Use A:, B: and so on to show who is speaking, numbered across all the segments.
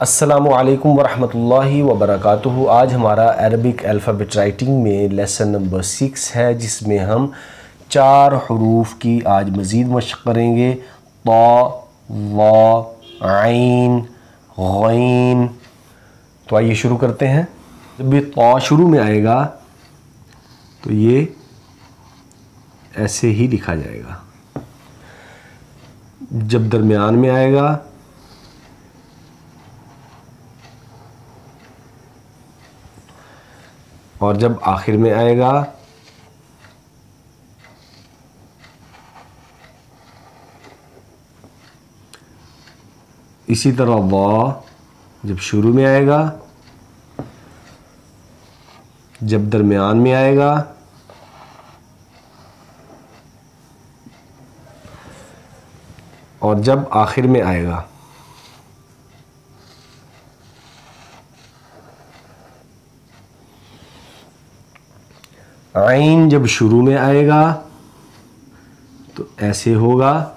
A: असलकम वरहमतुल्लाहि वबरकातुहू आज हमारा अरबिक अल्फ़ाबेट राइटिंग में लेसन नंबर सिक्स है, जिसमें हम चार हरूफ की आज मज़ीद मशक़ करेंगे। तो आइन, गैन। तो आइए शुरू करते हैं। जब ये तो शुरू में आएगा तो ये ऐसे ही लिखा जाएगा। जब दरमियान में आएगा और जब आखिर में आएगा, इसी तरह वा जब शुरू में आएगा, जब दरमियान में आएगा, और जब आखिर में आएगा। आइन जब शुरू में आएगा तो ऐसे होगा।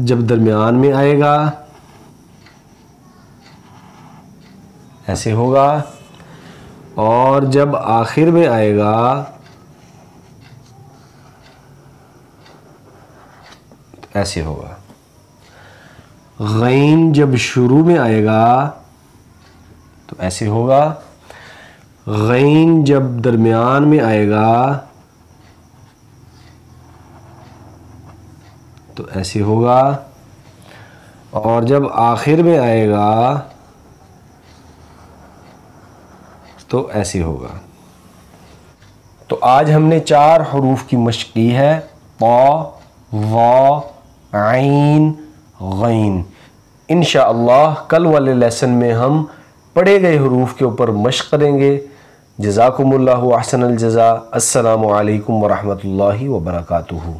A: जब दरमियान में आएगा, ऐसे होगा। और जब आखिर में आएगा तो ऐसे होगा। गैन जब शुरू में आएगा तो ऐसे होगा। गैन जब दरमियान में आएगा तो ऐसे होगा। और जब आखिर में आएगा तो ऐसे होगा। तो आज हमने चार हरूफ की मशक की है। पा, वा आइन गैन। इन कल वाले लेसन में हम पढ़े गए हरूफ के ऊपर मशक करेंगे। जजाकुमुल्लाह अहसन जज़ा। अस्सलामु अलैकुम वरहमतुल्लाहि वबरकातुहू।